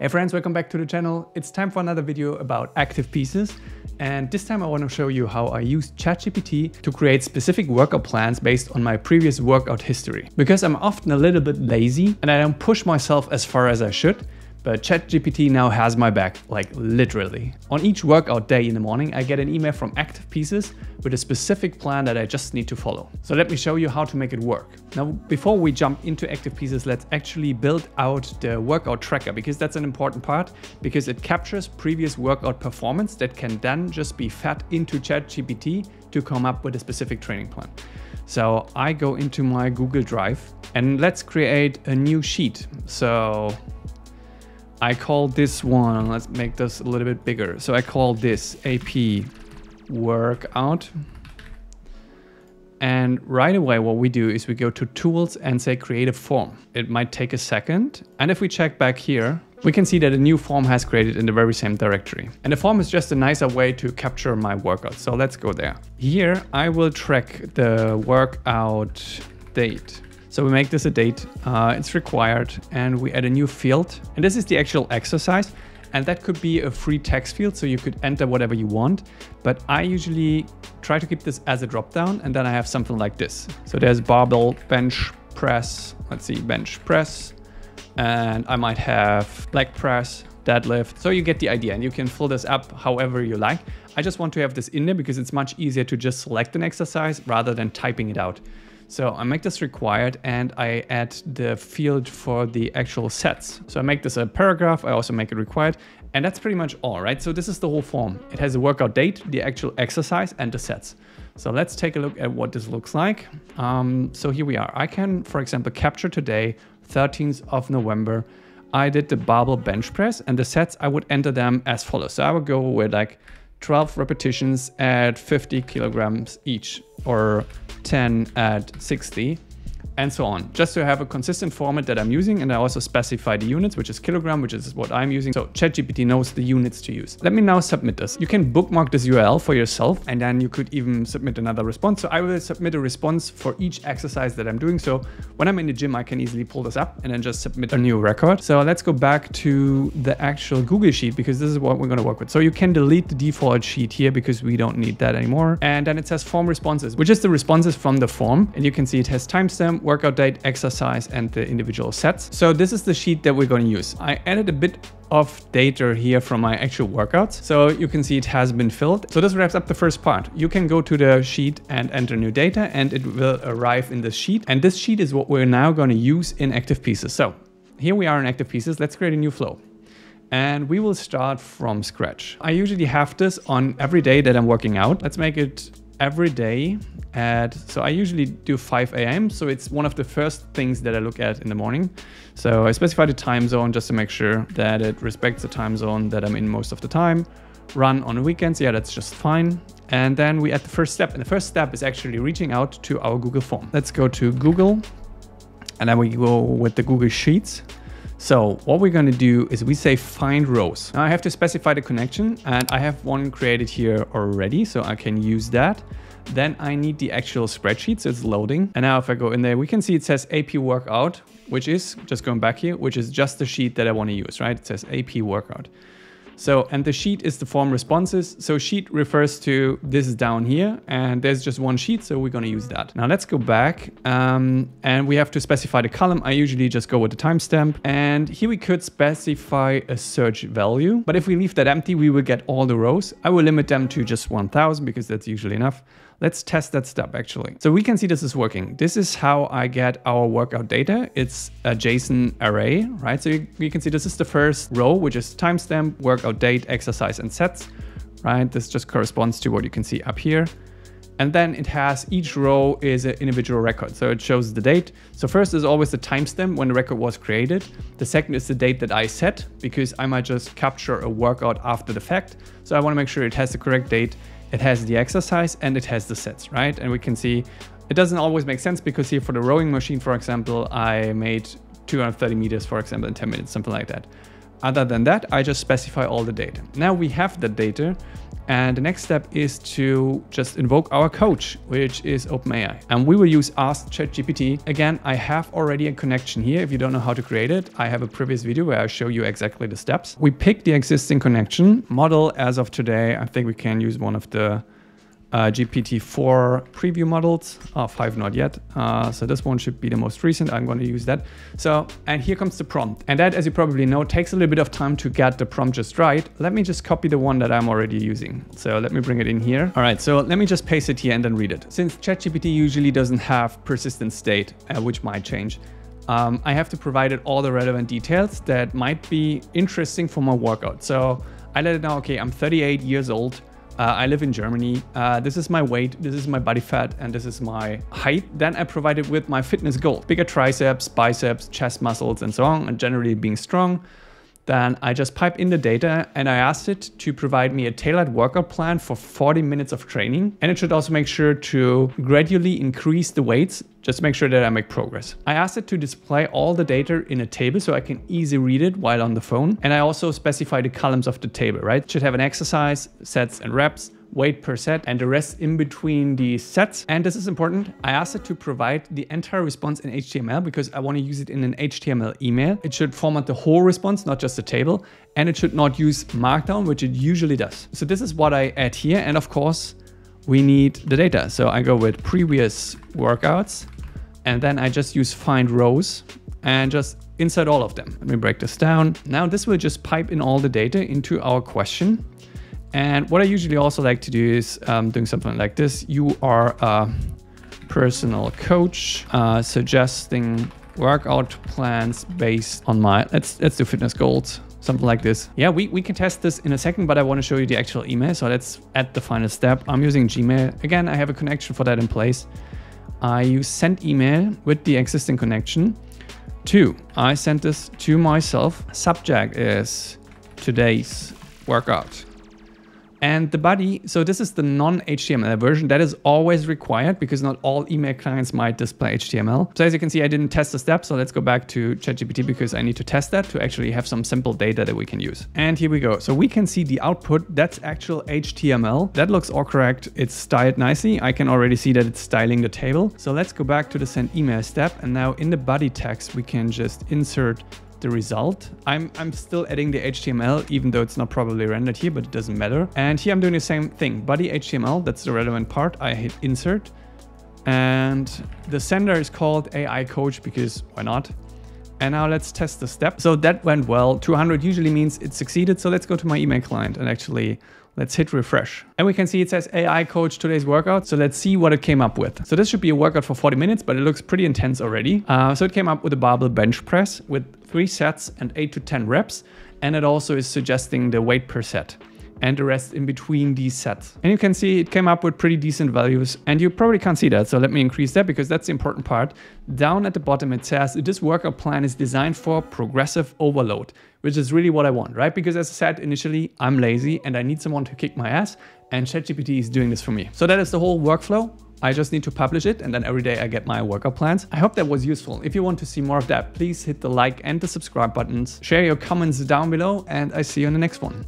Hey friends, welcome back to the channel. It's time for another video about Activepieces. And this time I want to show you how I use ChatGPT to create specific workout plans based on my previous workout history. Because I'm often a little bit lazy and I don't push myself as far as I should, but ChatGPT now has my back, like literally. On each workout day in the morning, I get an email from Activepieces with a specific plan that I just need to follow. So let me show you how to make it work. Now, before we jump into Activepieces, let's actually build out the workout tracker because that's an important part because it captures previous workout performance that can then just be fed into ChatGPT to come up with a specific training plan. So I go into my Google Drive and let's create a new sheet. So I call this one, let's make this a little bit bigger. So I call this AP workout. And right away, what we do is we go to tools and say create a form. It might take a second. And if we check back here, we can see that a new form has created in the very same directory. And the form is just a nicer way to capture my workout. So let's go there. Here, I will track the workout date. So we make this a date, uh, it's required, and we add a new field. And this is the actual exercise. And that could be a free text field, so you could enter whatever you want. But I usually try to keep this as a dropdown, and then I have something like this. So there's barbell, bench, press, let's see, bench, press, and I might have leg press, deadlift. So you get the idea and you can fill this up however you like. I just want to have this in there because it's much easier to just select an exercise rather than typing it out. So I make this required and I add the field for the actual sets. So I make this a paragraph, I also make it required, and that's pretty much all, right? So this is the whole form. It has a workout date, the actual exercise, and the sets. So let's take a look at what this looks like. Um, so here we are. I can, for example, capture today, 13th of November. I did the barbell bench press and the sets, I would enter them as follows. So I would go with like 12 repetitions at 50 kilograms each or 10 at 60 and so on, just to have a consistent format that I'm using. And I also specify the units, which is kilogram, which is what I'm using. So ChatGPT knows the units to use. Let me now submit this. You can bookmark this URL for yourself, and then you could even submit another response. So I will submit a response for each exercise that I'm doing. So when I'm in the gym, I can easily pull this up and then just submit a new record. So let's go back to the actual Google Sheet because this is what we're going to work with. So you can delete the default sheet here because we don't need that anymore. And then it says form responses, which is the responses from the form. And you can see it has timestamp, workout date, exercise, and the individual sets. So this is the sheet that we're going to use. I added a bit of data here from my actual workouts. So you can see it has been filled. So this wraps up the first part. You can go to the sheet and enter new data and it will arrive in this sheet. And this sheet is what we're now going to use in Activepieces. So here we are in Activepieces. Let's create a new flow and we will start from scratch. I usually have this on every day that I'm working out. Let's make it every day at, so I usually do 5 a.m. So it's one of the first things that I look at in the morning. So I specify the time zone just to make sure that it respects the time zone that I'm in most of the time. Run on weekends, yeah, that's just fine. And then we add the first step. And the first step is actually reaching out to our Google form. Let's go to Google and then we go with the Google Sheets. So what we're going to do is we say find rows. Now I have to specify the connection and I have one created here already, so I can use that. Then I need the actual spreadsheet, so it's loading. And now if I go in there, we can see it says AP workout, which is, just going back here, which is just the sheet that I want to use, right? It says AP workout. So, and the sheet is the form responses. So sheet refers to this is down here and there's just one sheet. So we're going to use that. Now let's go back um, and we have to specify the column. I usually just go with the timestamp and here we could specify a search value. But if we leave that empty, we will get all the rows. I will limit them to just 1000 because that's usually enough. Let's test that step actually. So we can see this is working. This is how I get our workout data. It's a JSON array, right? So you, you can see this is the first row, which is timestamp, workout date, exercise, and sets, right? This just corresponds to what you can see up here. And then it has each row is an individual record. So it shows the date. So first is always the timestamp when the record was created. The second is the date that I set because I might just capture a workout after the fact. So I want to make sure it has the correct date it has the exercise and it has the sets, right? And we can see it doesn't always make sense because here for the rowing machine, for example, I made 230 meters, for example, in 10 minutes, something like that. Other than that, I just specify all the data. Now we have the data and the next step is to just invoke our coach, which is OpenAI. And we will use Ask ChatGPT. Again, I have already a connection here. If you don't know how to create it, I have a previous video where I show you exactly the steps. We pick the existing connection model as of today. I think we can use one of the uh, GPT-4 preview models. Oh, 5 not yet. Uh, so this one should be the most recent. I'm going to use that. So, and here comes the prompt. And that, as you probably know, takes a little bit of time to get the prompt just right. Let me just copy the one that I'm already using. So let me bring it in here. All right, so let me just paste it here and then read it. Since ChatGPT usually doesn't have persistent state, uh, which might change, um, I have to provide it all the relevant details that might be interesting for my workout. So I let it know, okay, I'm 38 years old. Uh, I live in Germany. Uh, this is my weight, this is my body fat, and this is my height. Then I provide it with my fitness goal. Bigger triceps, biceps, chest muscles, and so on, and generally being strong. Then I just pipe in the data and I asked it to provide me a tailored workout plan for 40 minutes of training. And it should also make sure to gradually increase the weights, just to make sure that I make progress. I asked it to display all the data in a table so I can easily read it while on the phone. And I also specify the columns of the table, right? It should have an exercise, sets and reps, weight per set, and the rest in between the sets. And this is important. I asked it to provide the entire response in HTML because I want to use it in an HTML email. It should format the whole response, not just the table. And it should not use Markdown, which it usually does. So this is what I add here. And of course, we need the data. So I go with previous workouts and then I just use find rows and just insert all of them. Let me break this down. Now this will just pipe in all the data into our question. And what I usually also like to do is um, doing something like this. You are a personal coach uh, suggesting workout plans based on my, let's, let's do fitness goals something like this. Yeah, we, we can test this in a second, but I want to show you the actual email. So let's add the final step. I'm using Gmail. Again, I have a connection for that in place. I use send email with the existing connection. Two, I sent this to myself. Subject is today's workout. And the body, so this is the non-HTML version that is always required because not all email clients might display HTML. So as you can see, I didn't test the step. So let's go back to ChatGPT because I need to test that to actually have some simple data that we can use. And here we go. So we can see the output, that's actual HTML. That looks all correct. It's styled nicely. I can already see that it's styling the table. So let's go back to the send email step. And now in the body text, we can just insert the result. I'm, I'm still adding the HTML, even though it's not probably rendered here, but it doesn't matter. And here I'm doing the same thing, body HTML, that's the relevant part. I hit insert and the sender is called AI coach because why not? And now let's test the step. So that went well. 200 usually means it succeeded. So let's go to my email client and actually Let's hit refresh. And we can see it says AI coach today's workout. So let's see what it came up with. So this should be a workout for 40 minutes, but it looks pretty intense already. Uh, so it came up with a barbell bench press with three sets and eight to 10 reps. And it also is suggesting the weight per set and the rest in between these sets. And you can see it came up with pretty decent values and you probably can't see that. So let me increase that because that's the important part. Down at the bottom, it says this workout plan is designed for progressive overload, which is really what I want, right? Because as I said initially, I'm lazy and I need someone to kick my ass and ChatGPT is doing this for me. So that is the whole workflow. I just need to publish it and then every day I get my workout plans. I hope that was useful. If you want to see more of that, please hit the like and the subscribe buttons. Share your comments down below and I see you in the next one.